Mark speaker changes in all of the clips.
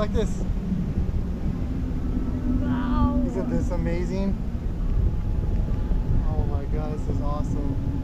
Speaker 1: like this.
Speaker 2: Wow.
Speaker 1: Isn't this amazing? Oh my god, this is awesome.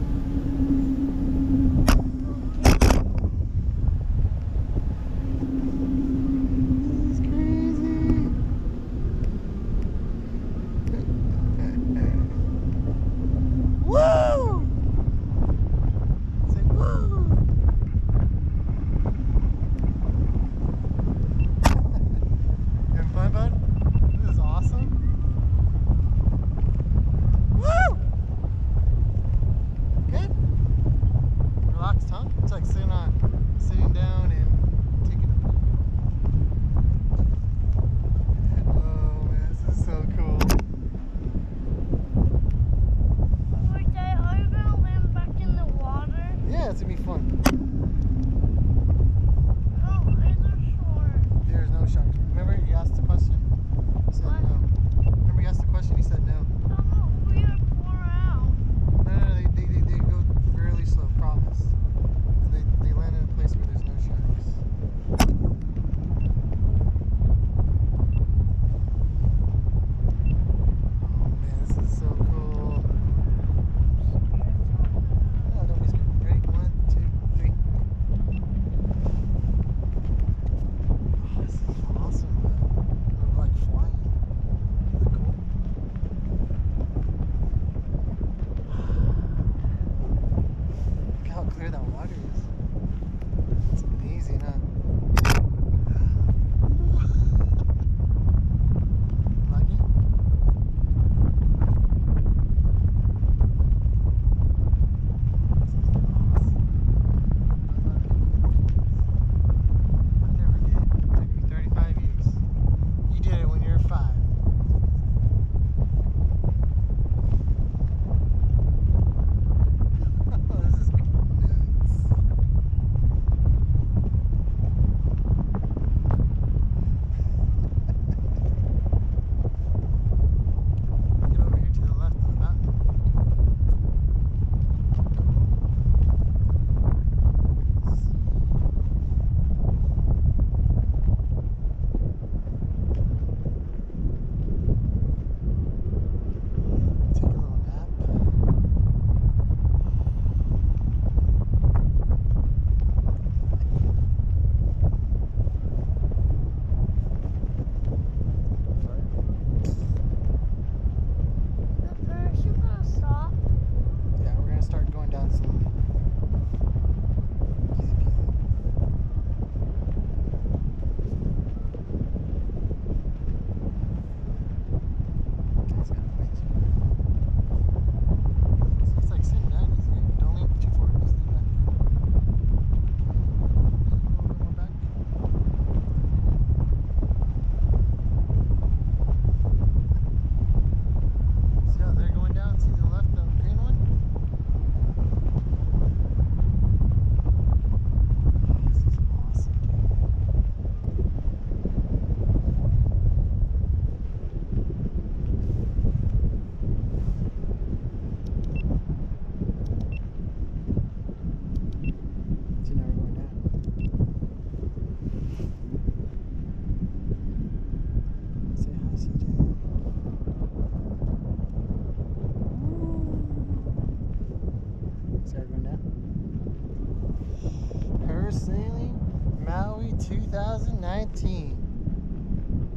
Speaker 1: 2019.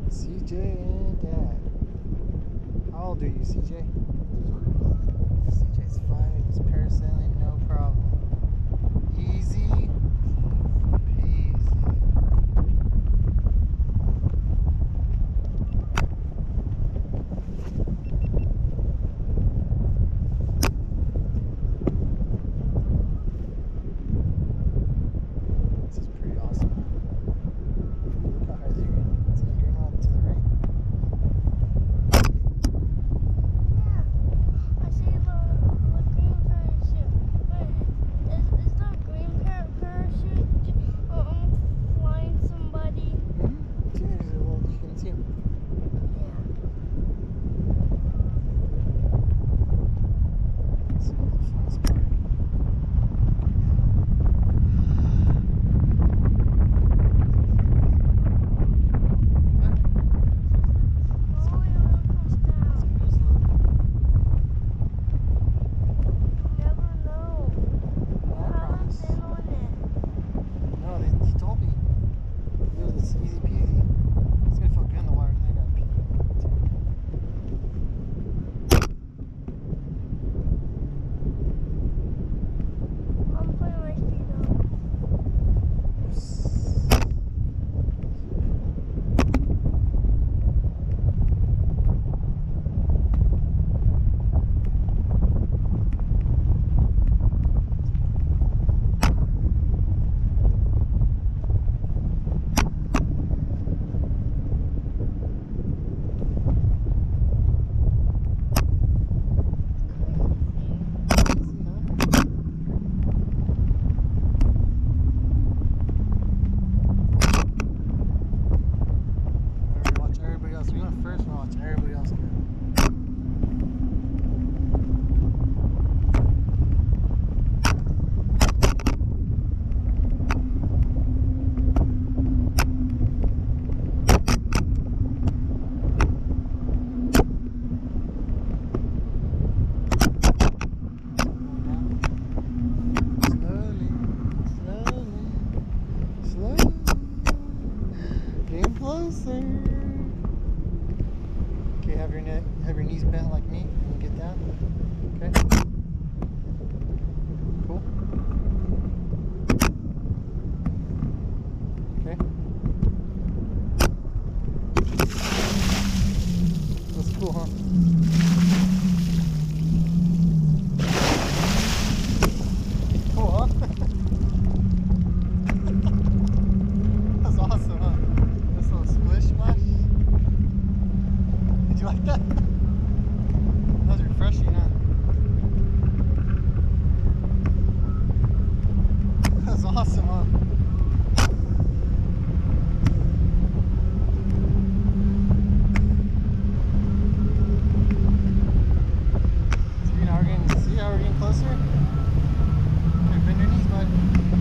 Speaker 1: CJ and Dad. How old are you, CJ? CJ's fine. He's parasailing, no problem. Easy. out there. Bent like me and get down. Okay. Now we're getting closer. Okay, bend your knees, bud.